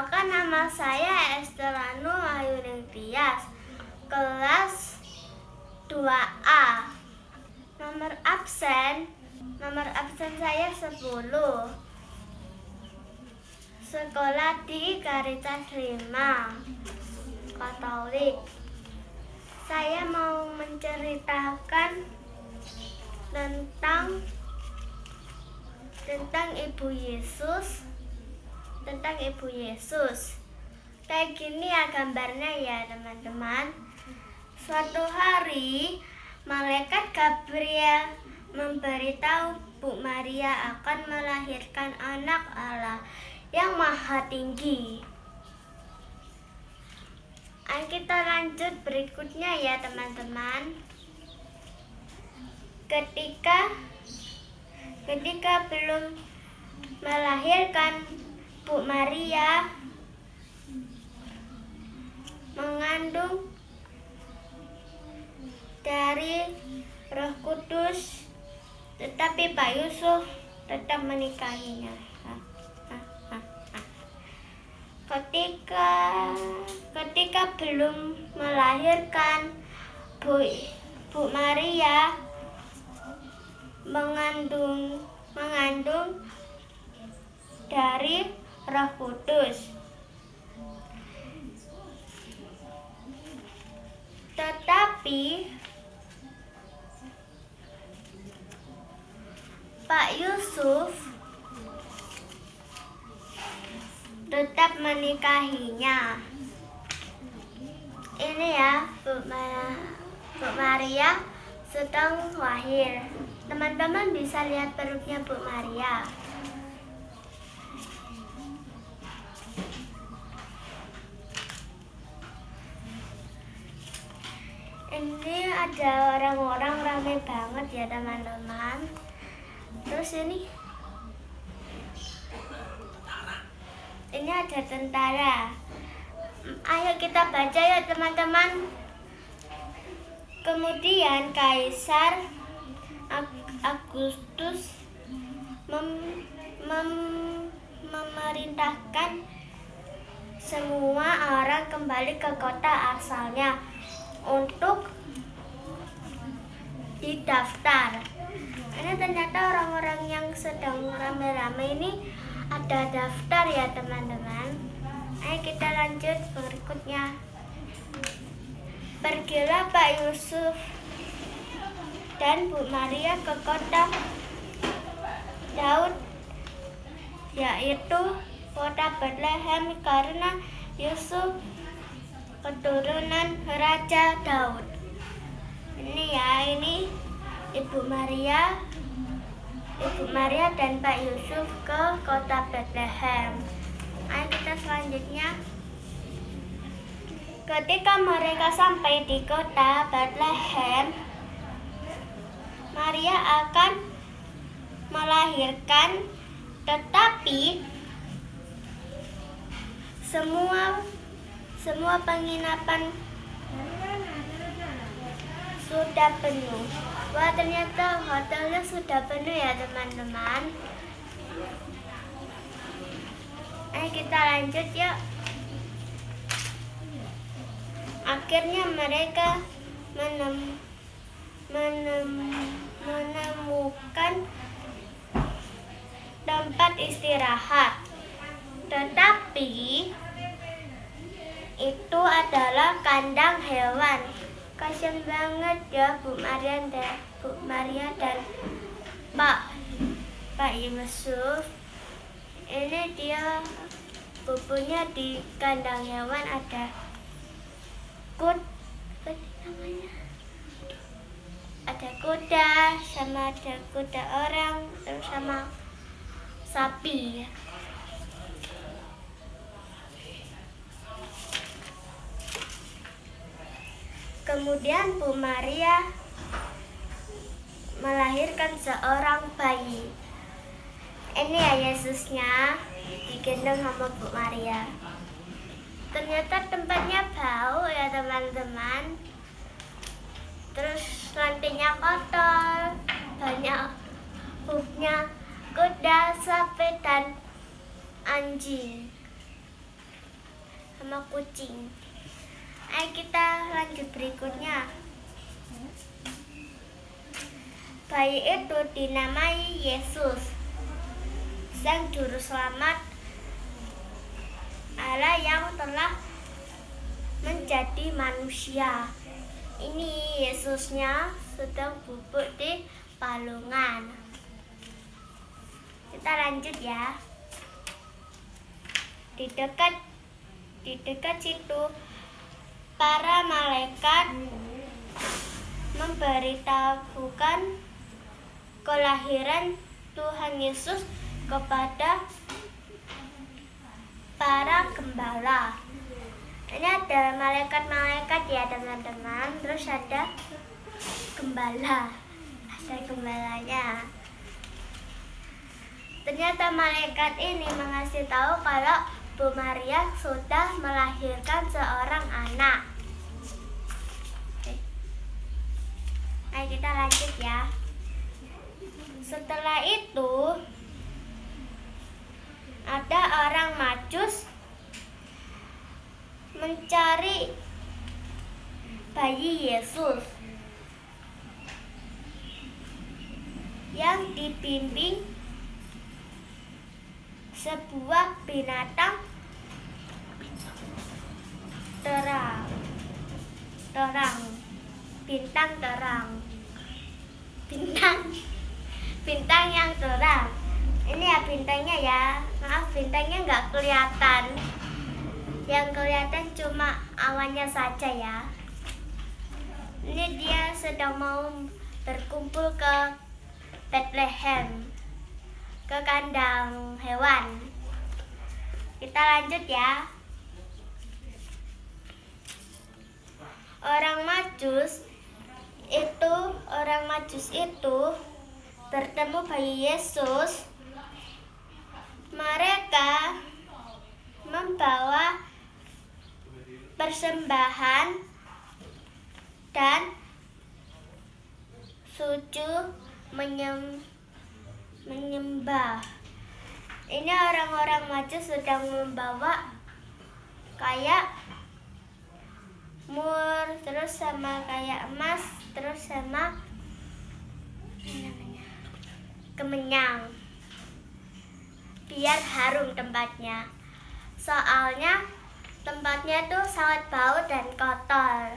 Perkenalkan nama saya Estelanu Ayuning Tias Kelas 2A Nomor absen Nomor absen saya 10 Sekolah di Caritas 5 Katolik. Saya mau menceritakan tentang tentang Ibu Yesus tentang Ibu Yesus. Kayak gini ya gambarnya ya teman-teman. Suatu hari malaikat Gabriel memberitahu Bu Maria akan melahirkan anak Allah yang maha tinggi. Ayo kita lanjut berikutnya ya teman-teman. Ketika ketika belum melahirkan Bu Maria mengandung dari Roh Kudus, tetapi Pak Yusuf tetap menikahinya. Ketika ketika belum melahirkan Bu Bu Maria mengandung mengandung dari Roh Kudus. Tetapi Pak Yusuf tetap menikahinya. Ini ya, Bu, Ma Bu Maria sedang lahir. Teman-teman bisa lihat perutnya Bu Maria. Ada orang-orang ramai banget ya teman-teman. Terus ini. Ini ada tentara. Ayo kita baca ya teman-teman. Kemudian kaisar Agustus mem, mem, memerintahkan semua orang kembali ke kota asalnya untuk didaftar. Ini ternyata orang-orang yang sedang rame-rame ini ada daftar ya teman-teman. Ayo kita lanjut berikutnya. Pergilah Pak Yusuf dan Bu Maria ke kota Daud yaitu kota Bethlehem karena Yusuf keturunan Raja Daud. Ini ya, Ibu Maria, Ibu Maria dan Pak Yusuf ke kota Bethlehem. Ayo kita selanjutnya. Ketika mereka sampai di kota Bethlehem, Maria akan melahirkan, tetapi semua semua penginapan sudah penuh. Wah ternyata hotelnya sudah penuh ya teman-teman. Ayo kita lanjut ya. Akhirnya mereka menem, menem, menemukan tempat istirahat. Tetapi itu adalah kandang hewan. Kasian banget ya Bu Maria dan Bu Maria dan Pak Pak Yusuf. Ini dia bubunya di kandang hewan ada kud namanya ada kuda sama ada kuda orang terus sama sapi Kemudian Bu Maria melahirkan seorang bayi. Ini ya Yesusnya digendong sama Bu Maria. Ternyata tempatnya bau ya teman-teman. Terus lantainya kotor, banyak hufnya kuda, sapi, dan anjing. sama kucing. Ayo kita lanjut berikutnya. Bayi itu dinamai Yesus, sang juru selamat Allah yang telah menjadi manusia. Ini Yesusnya sedang bubuk di palungan. Kita lanjut ya. Di dekat di dekat situ para malaikat memberitahukan kelahiran Tuhan Yesus kepada para gembala. Ini ada malaikat-malaikat ya teman-teman. Terus ada gembala. Ada gembalanya. Ternyata malaikat ini mengasih tahu kalau Bu Maria sudah melahirkan seorang ya. Setelah itu ada orang Majus mencari bayi Yesus yang dibimbing sebuah binatang terang terang bintang terang bintang. Bintang yang terang. Ini ya bintangnya ya. Maaf bintangnya nggak kelihatan. Yang kelihatan cuma awannya saja ya. Ini dia sedang mau berkumpul ke Bethlehem ke kandang hewan. Kita lanjut ya. Orang majus itu orang majus itu bertemu bayi Yesus. Mereka membawa persembahan dan sujud menyem, menyembah. Ini orang-orang majus sedang membawa kayak mur terus sama kayak emas terus sama kemenyang. Biar harum tempatnya. Soalnya tempatnya tuh sangat bau dan kotor.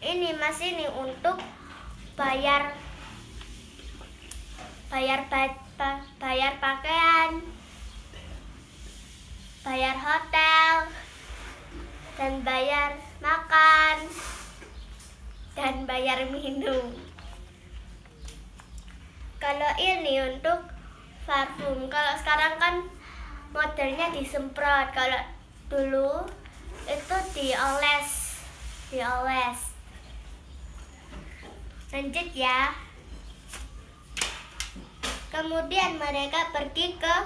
Ini mas ini untuk bayar bayar bayar pakaian bayar hotel, dan bayar makan, dan bayar minum. Kalau ini untuk parfum, kalau sekarang kan modelnya disemprot, kalau dulu itu dioles, dioles. Lanjut ya. Kemudian mereka pergi ke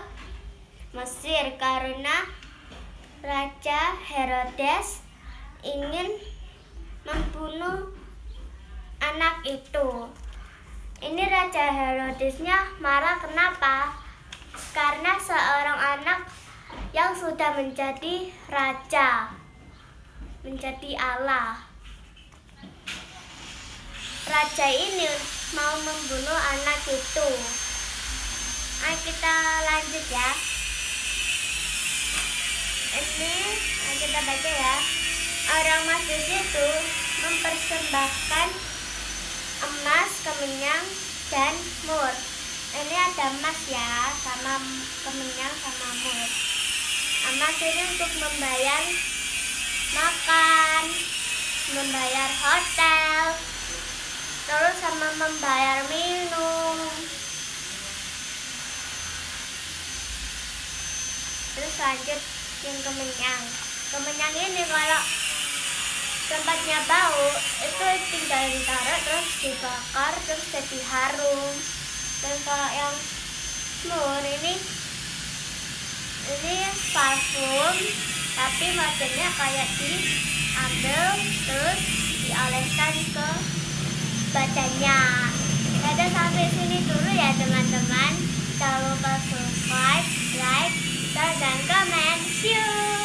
Mesir karena Raja Herodes ingin membunuh anak itu. Ini Raja Herodesnya marah kenapa? Karena seorang anak yang sudah menjadi raja, menjadi Allah. Raja ini mau membunuh anak itu. Ayo kita lanjut ya ini kita baca ya. Orang majus itu mempersembahkan emas kemenyang dan mur. Ini ada emas ya sama kemenyang sama mur. Emas ini untuk membayar makan membayar hotel terus sama membayar minum. Terus lanjut yang kemenyang. Kemenyang ini kalau tempatnya bau itu tinggal ditaruh terus dibakar terus jadi harum. Dan kalau yang mur ini ini parfum tapi modelnya kayak diambil terus dioleskan ke badannya. Ada sampai sini dulu ya teman-teman. Jangan lupa subscribe like cho rằng comment siêu